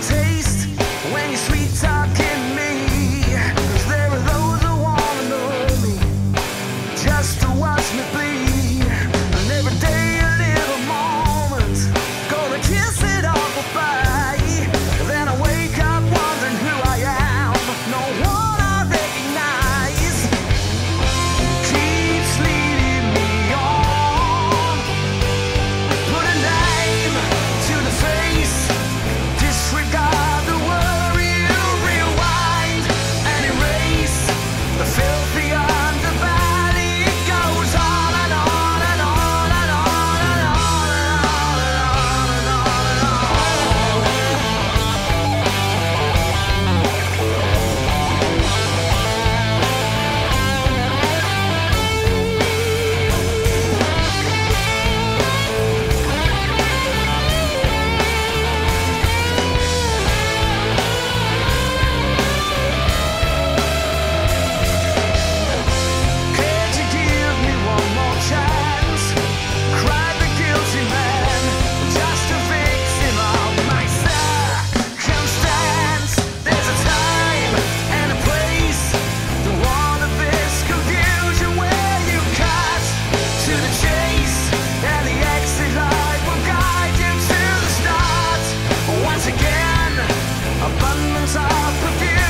take Cause I forgive.